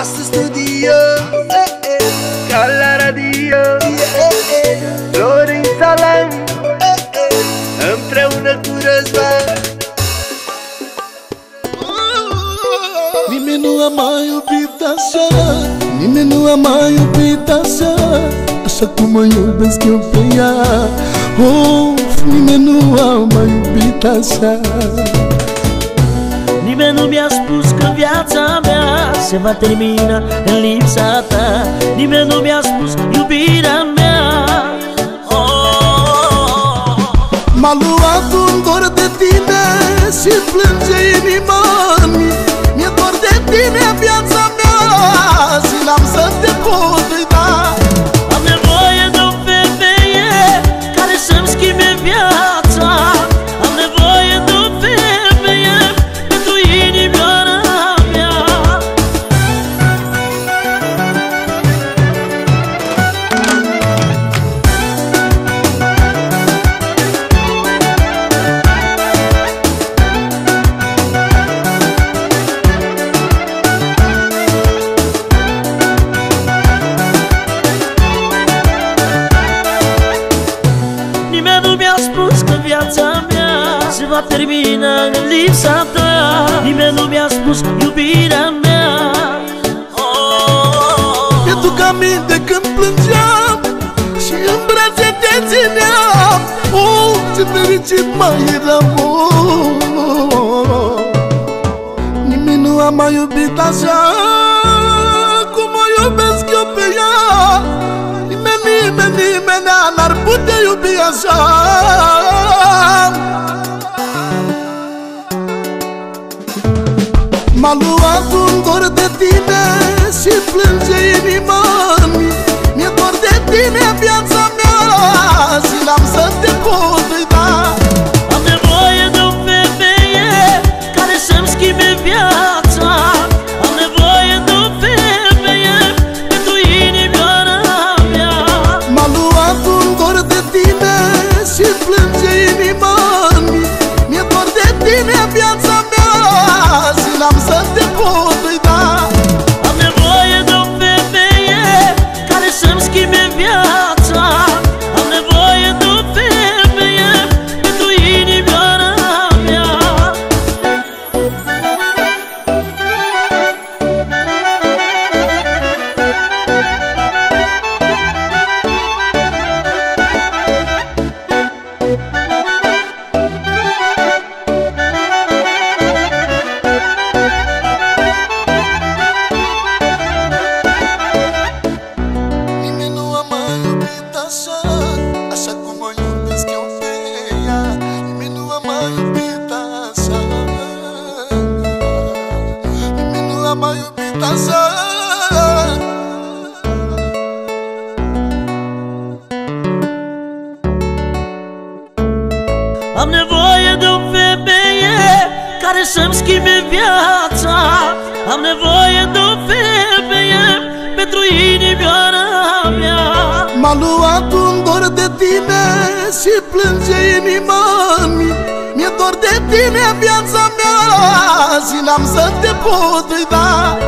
Astăzi studio Ca la radio. Florin Salam Împreună cu Răzvan. Nimeni nu a mai iubit așa. Nimeni nu a mai iubit așa. Așa cum mă iubesc eu pe ea. Of, nimeni nu a mai iubit așa. Nimeni nu mi-a spus că viața mea Se va termina în lipsa ta Nimeni nu mi-a spus iubirea mea oh. M-a luat un dor de tine Și plânge inima -mi. Nimeni nu mi-a spus că viața mea Se va termina în lipsa ta Nimeni nu mi-a spus iubirea mea oh. Mi-aduc aminte când plângeam Și în brațe te țineam Oh, ce fericit mai eram oh. Nimeni nu a mai iubit așa Cum o iubesc eu pe ea Nimeni, nimeni, nimeni odeio viajar malu. Am nevoie de o femeie Care să-mi schimbe viața. Am nevoie de o femeie Pentru inimioara mea. M-a luat un dor de tine Și plânge inima -mi. Mi-e dor de tine viața mea Și n-am să te pot uita